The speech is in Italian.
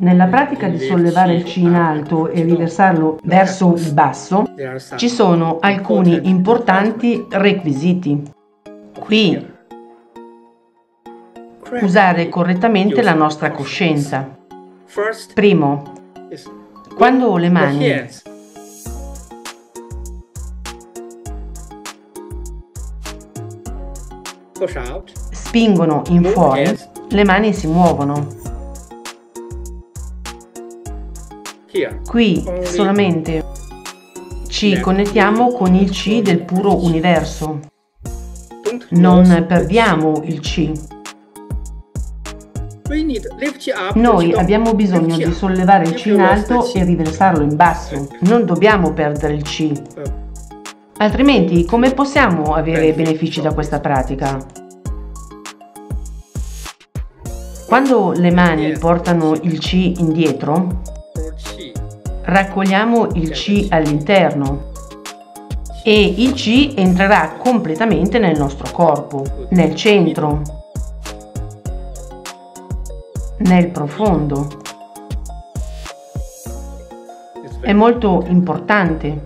Nella pratica di sollevare il C in alto e riversarlo verso il basso ci sono alcuni importanti requisiti. Qui usare correttamente la nostra coscienza. Primo, quando le mani spingono in fuori, le mani si muovono. Qui solamente. Ci connettiamo con il C del puro universo. Non perdiamo il C. Noi abbiamo bisogno di sollevare il C in alto e riversarlo in basso. Non dobbiamo perdere il C. Altrimenti come possiamo avere benefici da questa pratica? Quando le mani portano il C indietro, raccogliamo il C all'interno e il C entrerà completamente nel nostro corpo, nel centro, nel profondo. È molto importante.